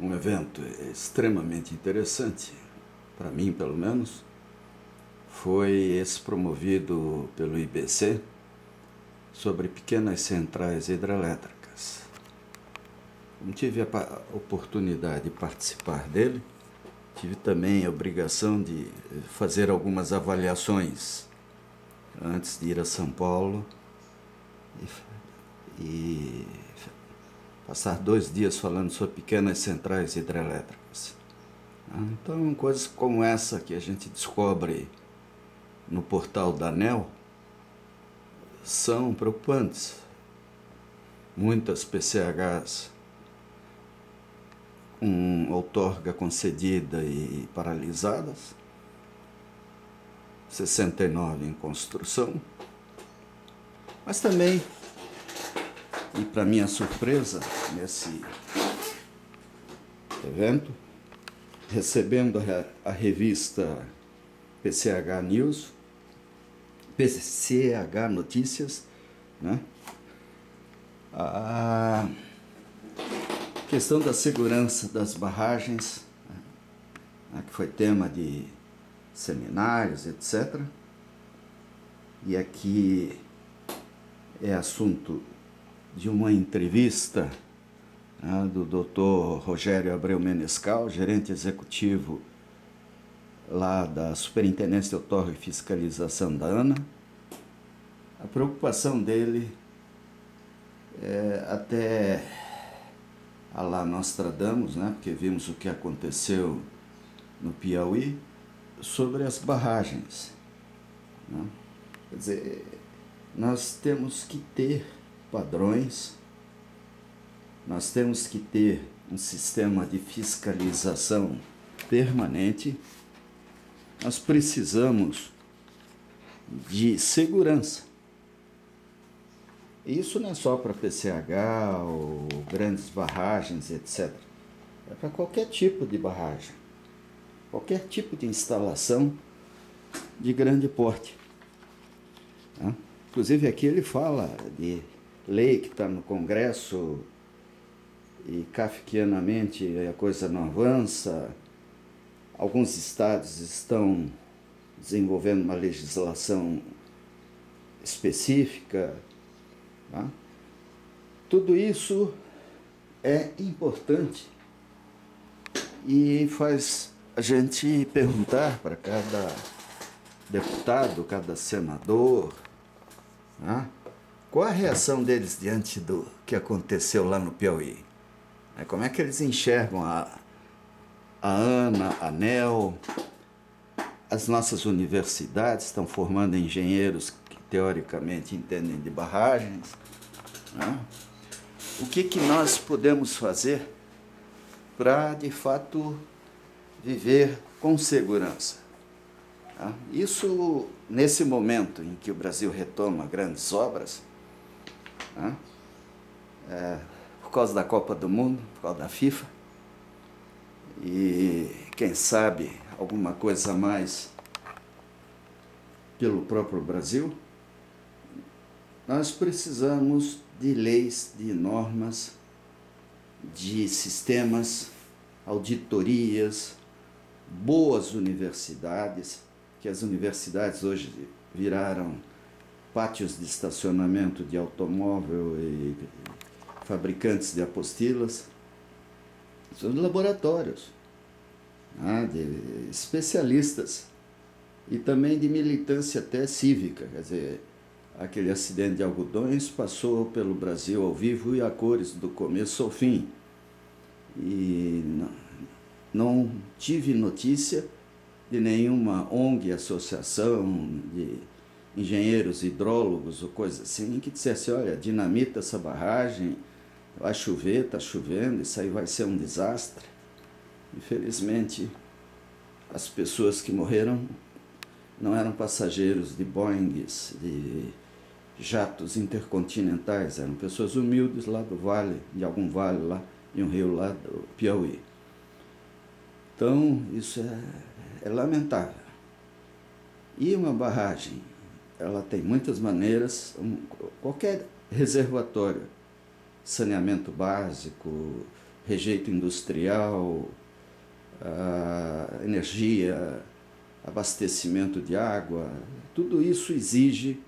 um evento extremamente interessante, para mim pelo menos, foi esse promovido pelo IBC sobre pequenas centrais hidrelétricas. Como tive a oportunidade de participar dele, tive também a obrigação de fazer algumas avaliações antes de ir a São Paulo e, e passar dois dias falando sobre pequenas centrais hidrelétricas. Então, coisas como essa que a gente descobre no portal da ANEL são preocupantes. Muitas PCHs com outorga concedida e paralisadas, 69 em construção, mas também e para minha surpresa, nesse evento, recebendo a, revista PCH News, PCH Notícias, né? a questão da segurança das barragens, né? que foi tema de seminários, etc. E aqui é assunto de uma entrevista né, do Dr. Rogério Abreu Menescal, gerente executivo lá da Superintendência de e Fiscalização da ANA. A preocupação dele é até a lá Nostradamus, né, porque vimos o que aconteceu no Piauí, sobre as barragens. Né? Quer dizer, nós temos que ter padrões, nós temos que ter um sistema de fiscalização permanente, nós precisamos de segurança. Isso não é só para PCH ou grandes barragens, etc. É para qualquer tipo de barragem, qualquer tipo de instalação de grande porte. Inclusive aqui ele fala de lei que está no Congresso e kafkianamente a coisa não avança. Alguns estados estão desenvolvendo uma legislação específica. Tá? Tudo isso é importante e faz a gente perguntar para cada deputado, cada senador, né? Qual a reação deles diante do que aconteceu lá no Piauí? É, como é que eles enxergam a, a ANA, a NEL, as nossas universidades estão formando engenheiros que teoricamente entendem de barragens. Né? O que, que nós podemos fazer para, de fato, viver com segurança? Tá? Isso, nesse momento em que o Brasil retoma grandes obras, né? É, por causa da Copa do Mundo, por causa da FIFA. E quem sabe alguma coisa a mais pelo próprio Brasil, nós precisamos de leis, de normas, de sistemas, auditorias, boas universidades, que as universidades hoje viraram pátios de estacionamento de automóvel e fabricantes de apostilas, são laboratórios, né, de especialistas e também de militância até cívica, quer dizer, aquele acidente de algodões passou pelo Brasil ao vivo e a cores do começo ao fim. E não, tive notícia de nenhuma ONG, associação de engenheiros hidrólogos ou coisa assim, que dissesse, olha, dinamita essa barragem, vai chover, está chovendo, isso aí vai ser um desastre. Infelizmente, as pessoas que morreram não eram passageiros de Boeings, de jatos intercontinentais, eram pessoas humildes lá do vale, de algum vale lá, em um rio lá do Piauí. Então, isso é, é lamentável. E uma barragem ela tem muitas maneiras, qualquer reservatório, saneamento básico, rejeito industrial, energia, abastecimento de água, tudo isso exige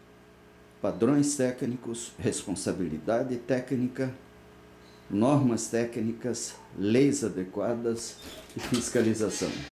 padrões técnicos, responsabilidade técnica, normas técnicas, leis adequadas e fiscalização.